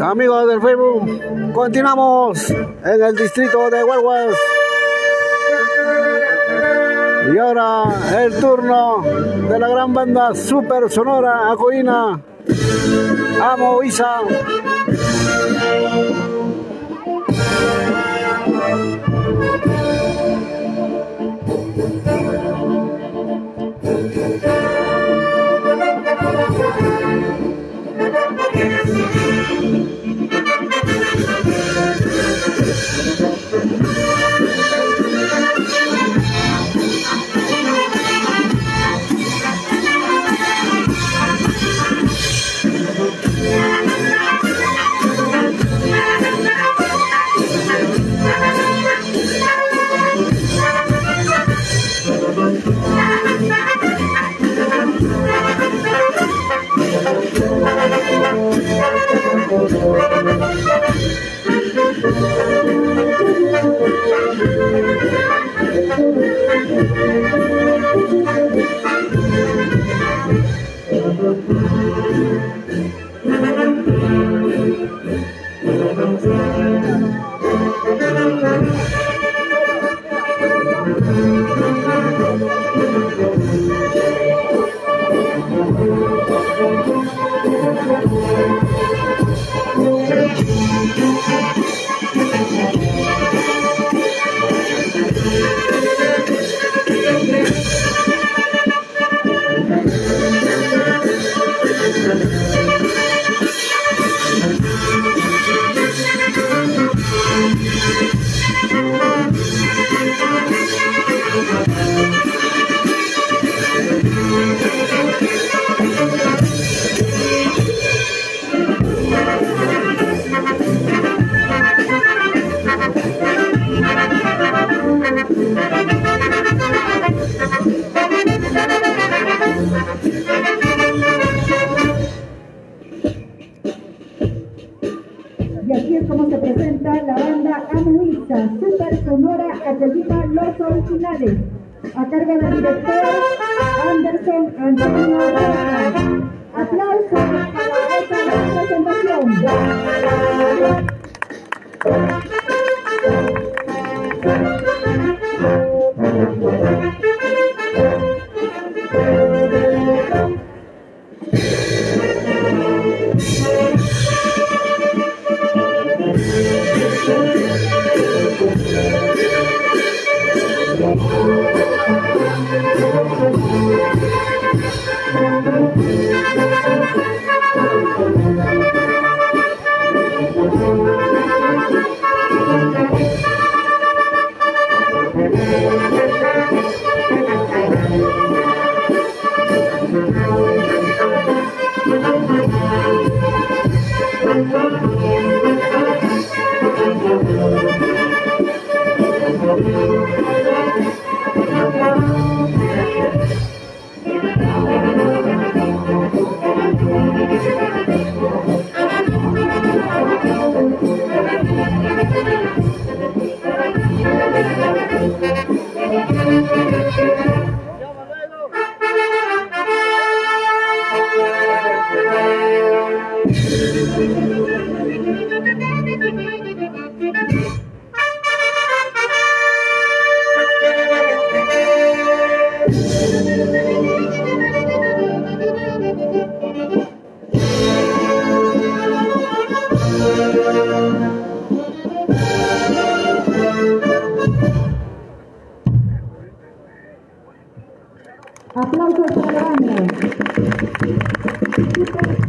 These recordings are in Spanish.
Amigos del Facebook, continuamos en el distrito de Guaguas. Y ahora el turno de la gran banda Super Sonora Acoina. Amo Isa. Y así es como se presenta la banda Amuiza, Super Sonora Acollida Los Originales, a cargo del director Anderson Antonio. Aplausos para esta presentación. Aplausos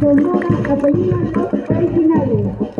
Sonora Acollida Los Originales.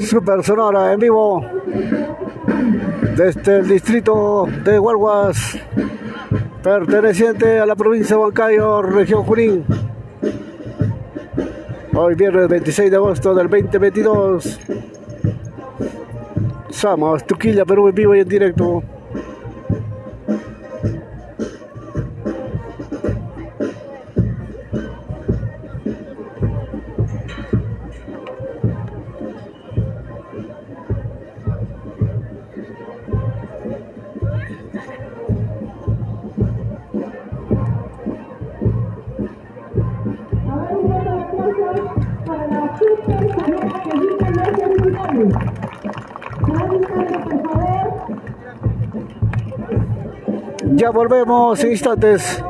Super Sonora en vivo desde el distrito de Huelguas, perteneciente a la provincia de Huancayo, región Junín. Hoy viernes 26 de agosto del 2022. Somos Tuquilla, Perú en vivo y en directo. Ya volvemos instantes.